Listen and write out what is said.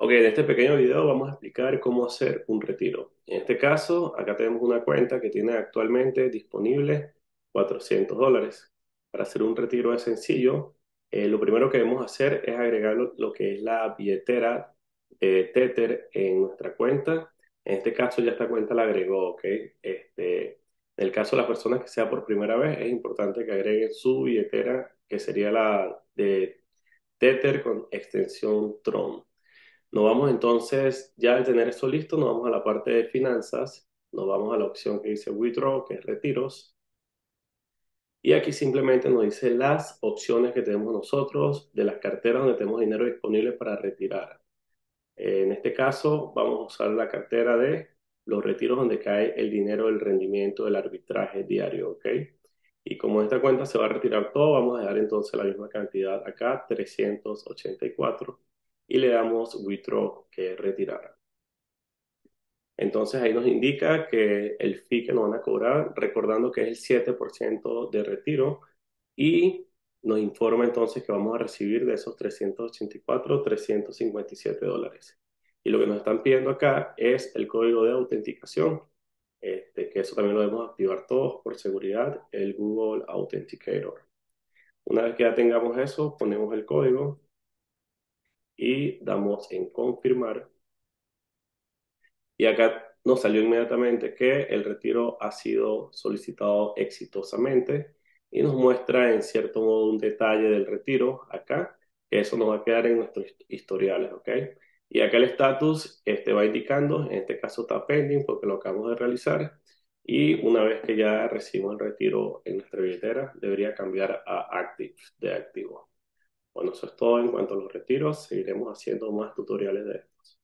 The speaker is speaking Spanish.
Ok, en este pequeño video vamos a explicar cómo hacer un retiro. En este caso, acá tenemos una cuenta que tiene actualmente disponible 400 dólares. Para hacer un retiro es sencillo. Eh, lo primero que debemos hacer es agregar lo, que es la billetera de Tether en nuestra cuenta. En este caso ya esta cuenta la agregó, ¿ok? Este, en el caso de las personas que sea por primera vez, es importante que agreguen su billetera, que sería la de Tether con extensión Tron. Nos vamos entonces, ya al tener esto listo, nos vamos a la parte de finanzas, nos vamos a la opción que dice Withdraw, que es retiros. Y aquí simplemente nos dice las opciones que tenemos nosotros de las carteras donde tenemos dinero disponible para retirar. En este caso, vamos a usar la cartera de los retiros donde cae el dinero del rendimiento del arbitraje diario, ¿ok? Y como esta cuenta se va a retirar todo, vamos a dejar entonces la misma cantidad acá, 384 y le damos withdraw, que es retirar. Entonces ahí nos indica que el fee que nos van a cobrar, recordando que es el 7% de retiro, y nos informa entonces que vamos a recibir de esos 384, 357 dólares. Y lo que nos están pidiendo acá es el código de autenticación, este, que eso también lo debemos activar todos por seguridad, el Google Authenticator. Una vez que ya tengamos eso, ponemos el código y damos en confirmar. Y acá nos salió inmediatamente que el retiro ha sido solicitado exitosamente y nos muestra en cierto modo un detalle del retiro acá, que eso nos va a quedar en nuestros historiales, ¿ok? Y acá el estatus este, va indicando, en este caso está pending porque lo acabamos de realizar, y una vez que ya recibimos el retiro en nuestra billetera, debería cambiar a active, de activo. Bueno, eso es todo en cuanto a los retiros. Seguiremos haciendo más tutoriales de estos.